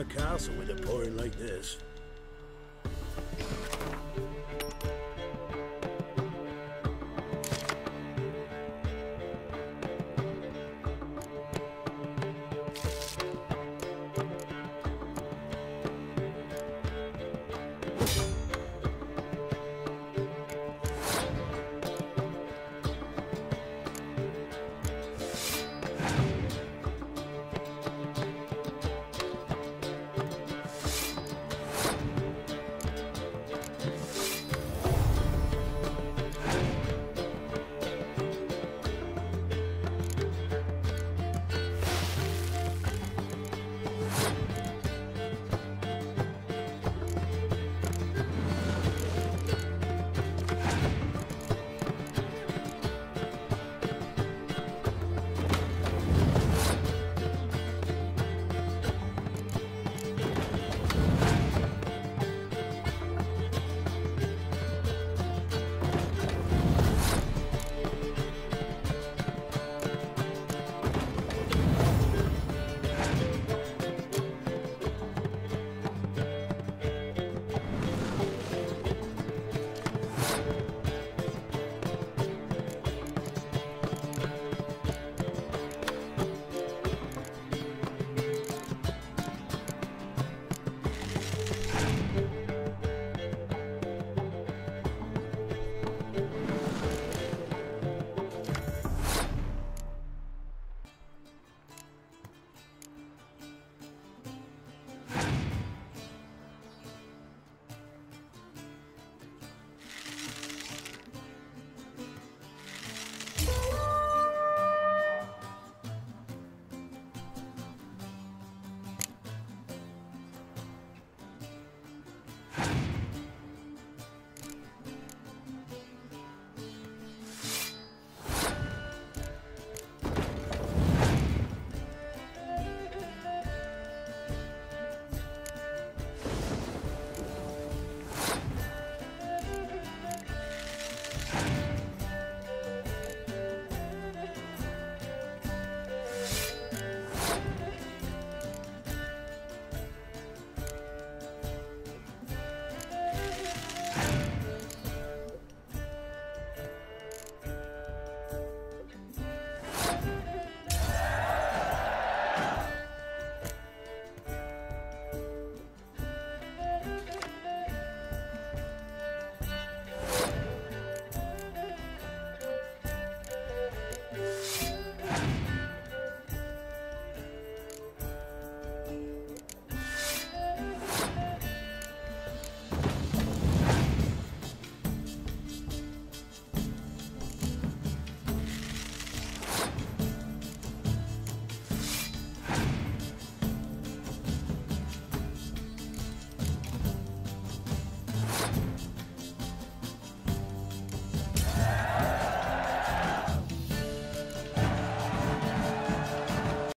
a castle with it pouring like this.